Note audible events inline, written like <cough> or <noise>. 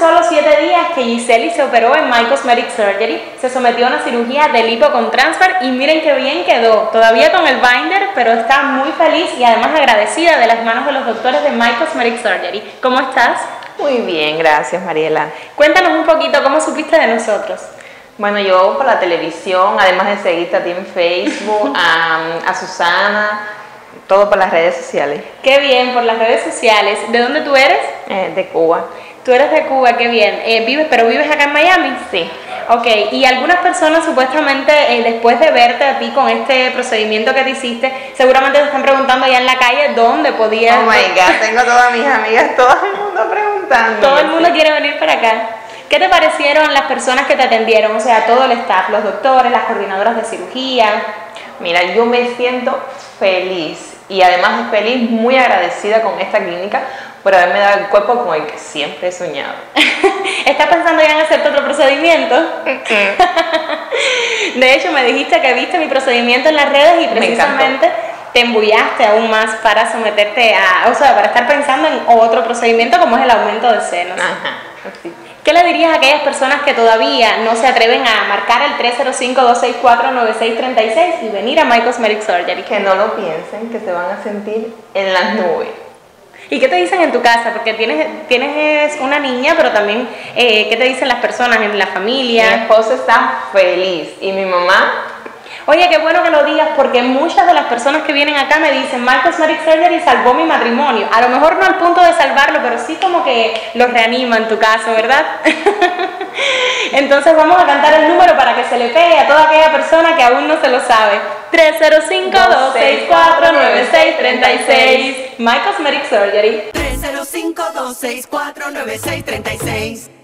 solo 7 días que Giseli se operó en My Cosmetic Surgery, se sometió a una cirugía de lipo con transfer y miren qué bien quedó, todavía con el binder, pero está muy feliz y además agradecida de las manos de los doctores de My Cosmetic Surgery. ¿Cómo estás? Muy bien, gracias Mariela. Cuéntanos un poquito cómo supiste de nosotros. Bueno, yo por la televisión, además de seguirte a ti en Facebook, <laughs> a, Susana, todo por las redes sociales. Qué bien, por las redes sociales. ¿De dónde tú eres? Eh, de Cuba. Tú eres de Cuba, qué bien. Eh, ¿Vives, pero vives acá en Miami? Sí. Ok, y algunas personas supuestamente eh, después de verte a ti con este procedimiento que te hiciste, seguramente te están preguntando ya en la calle dónde podías... Oh my <laughs> God, tengo todas mis amigas, todo el mundo preguntando. Todo el mundo quiere venir para acá. ¿Qué te parecieron las personas que te atendieron? O sea, todo el staff, los doctores, las coordinadoras de cirugía. Mira, yo me siento feliz y además feliz, muy agradecida con esta clínica por haberme dado el cuerpo con el que siempre he soñado. <laughs> ¿Estás pensando ya en hacerte otro procedimiento? <laughs> de hecho, me dijiste que viste mi procedimiento en las redes y precisamente te embullaste aún más para someterte a, o sea, para estar pensando en otro procedimiento como es el aumento de senos. Ajá, ¿Qué le dirías a aquellas personas que todavía no se atreven a marcar el 305-264-9636 y venir a My Cosmetic Surgery? Que no lo piensen, que se van a sentir en las nubes. ¿Y qué te dicen en tu casa? Porque tienes, tienes una niña, pero también, eh, ¿qué te dicen las personas en la familia? Mi esposo está feliz y mi mamá Oye, qué bueno que lo digas porque muchas de las personas que vienen acá me dicen, My Cosmetic Surgery salvó mi matrimonio. A lo mejor no al punto de salvarlo, pero sí como que lo reanima en tu caso, ¿verdad? <laughs> Entonces vamos a cantar el número para que se le pegue a toda aquella persona que aún no se lo sabe. 305-264-9636. My Cosmetic Surgery. 305-264-9636.